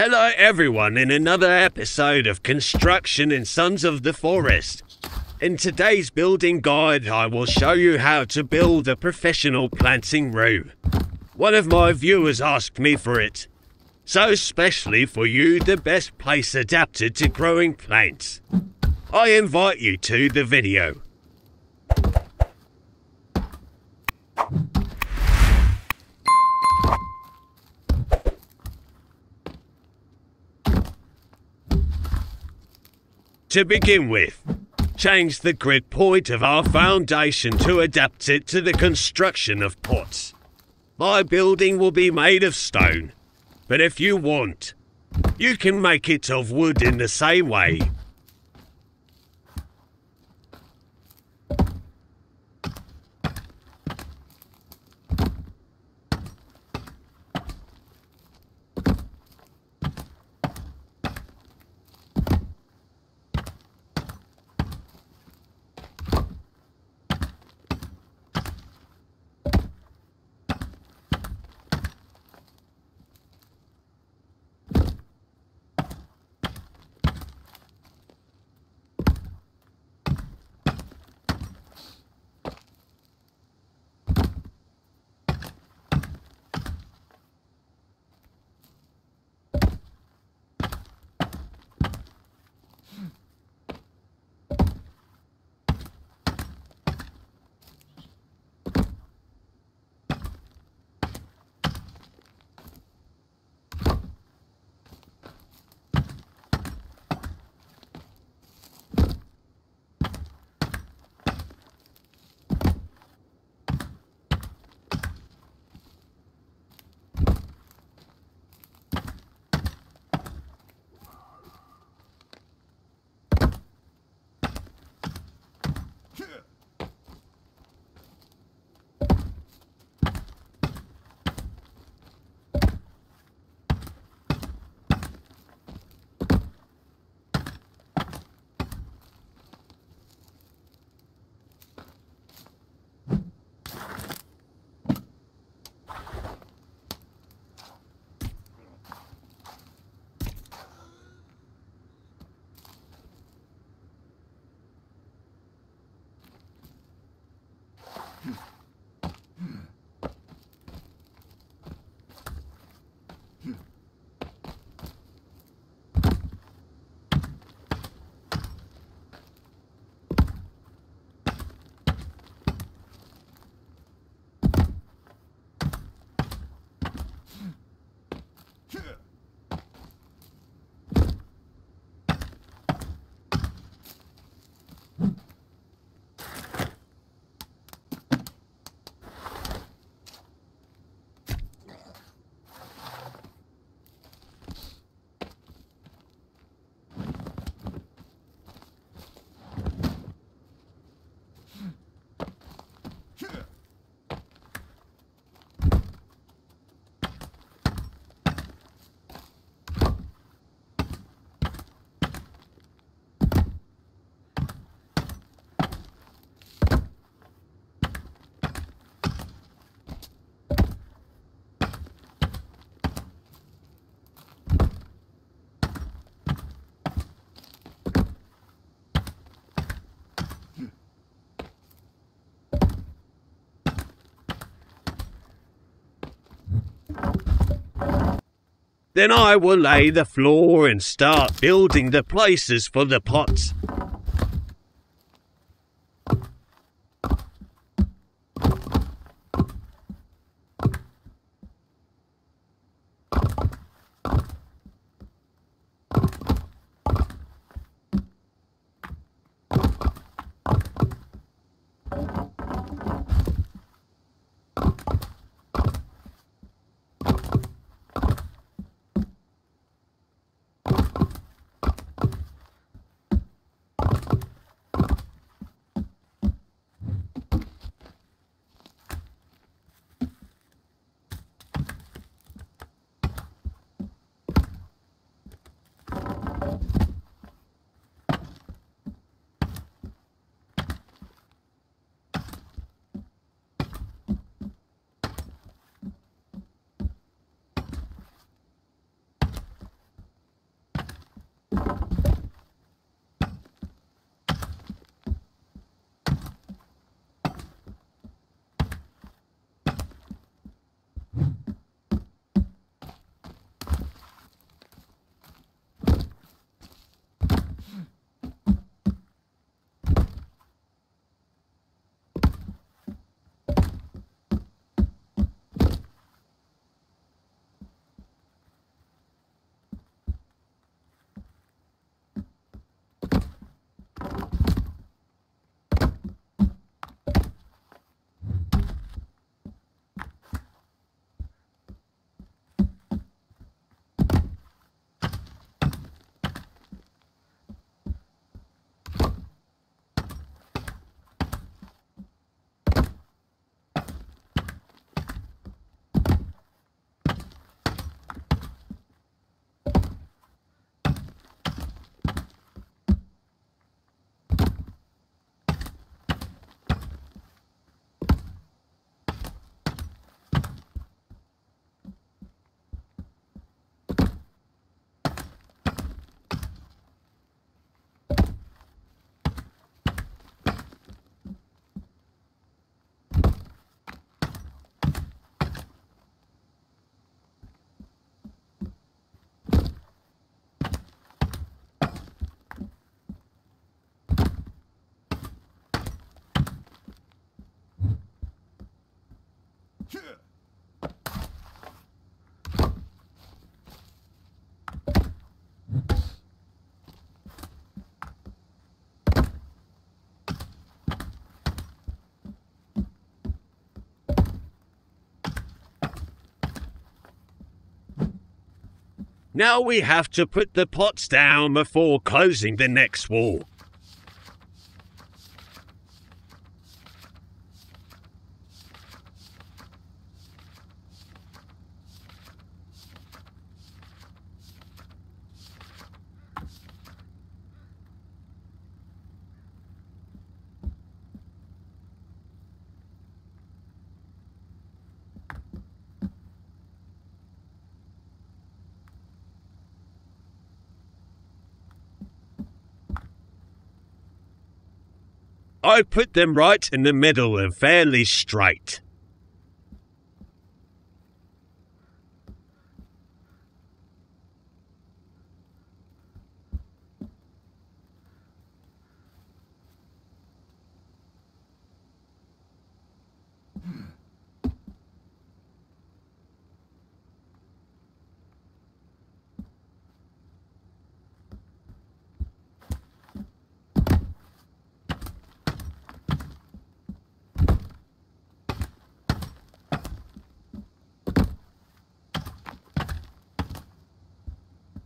Hello, everyone, in another episode of Construction in Sons of the Forest. In today's building guide, I will show you how to build a professional planting room. One of my viewers asked me for it. So, specially for you, the best place adapted to growing plants. I invite you to the video. To begin with, change the grid point of our foundation to adapt it to the construction of pots. My building will be made of stone, but if you want, you can make it of wood in the same way. Then I will lay the floor and start building the places for the pots. Now we have to put the pots down before closing the next wall. I put them right in the middle and fairly straight.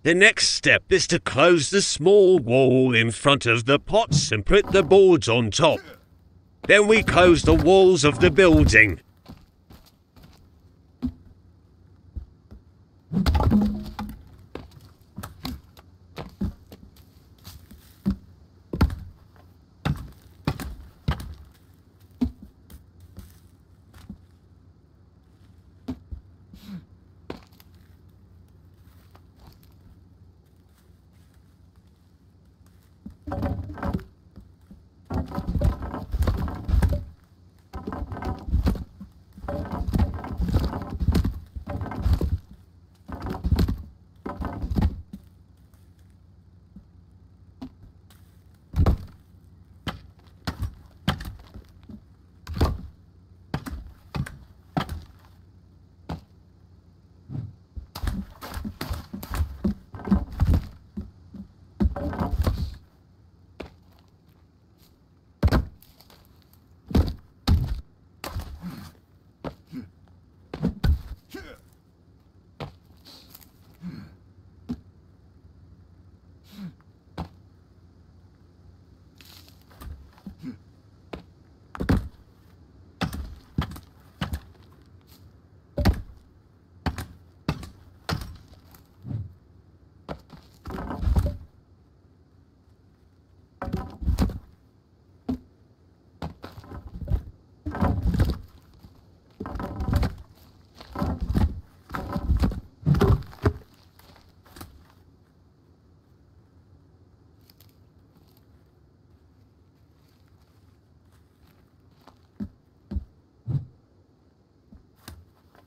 The next step is to close the small wall in front of the pots and put the boards on top. Then we close the walls of the building.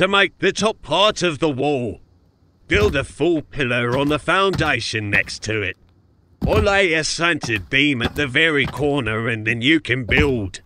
To make the top part of the wall, build a full pillar on the foundation next to it. Or lay a slanted beam at the very corner and then you can build.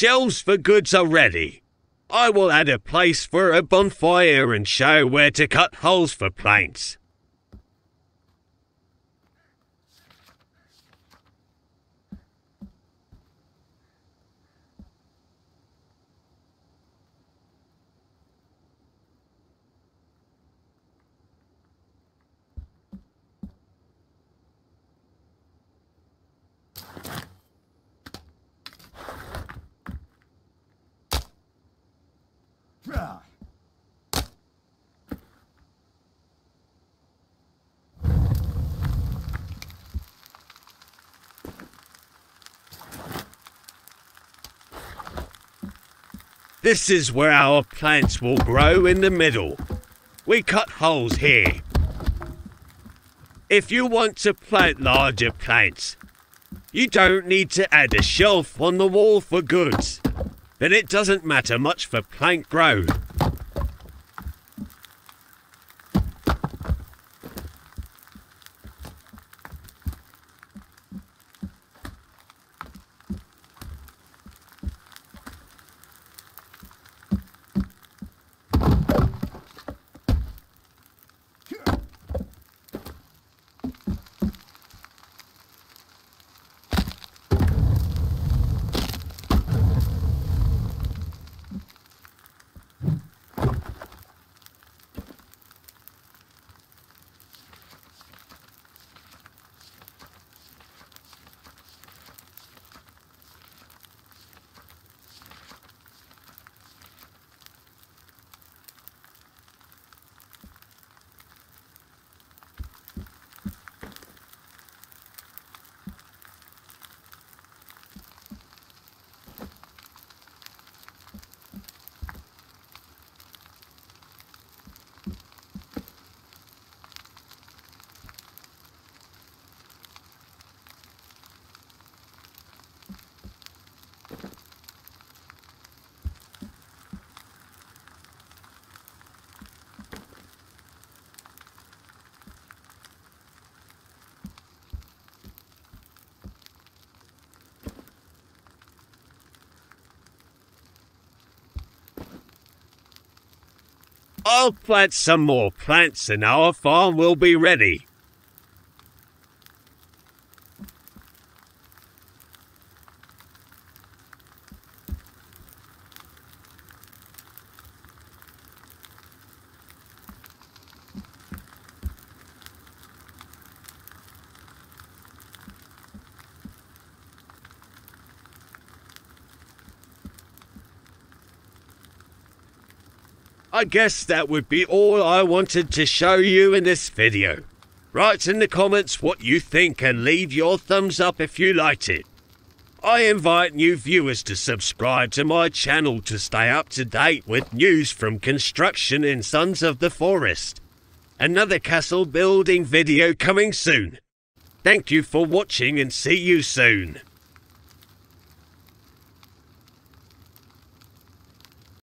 Shelves for goods are ready. I will add a place for a bonfire and show where to cut holes for planks. This is where our plants will grow in the middle. We cut holes here. If you want to plant larger plants, you don't need to add a shelf on the wall for goods. Then it doesn't matter much for plant growth. I'll plant some more plants and our farm will be ready. I guess that would be all I wanted to show you in this video. Write in the comments what you think and leave your thumbs up if you liked it. I invite new viewers to subscribe to my channel to stay up to date with news from construction in Sons of the Forest. Another castle building video coming soon. Thank you for watching and see you soon.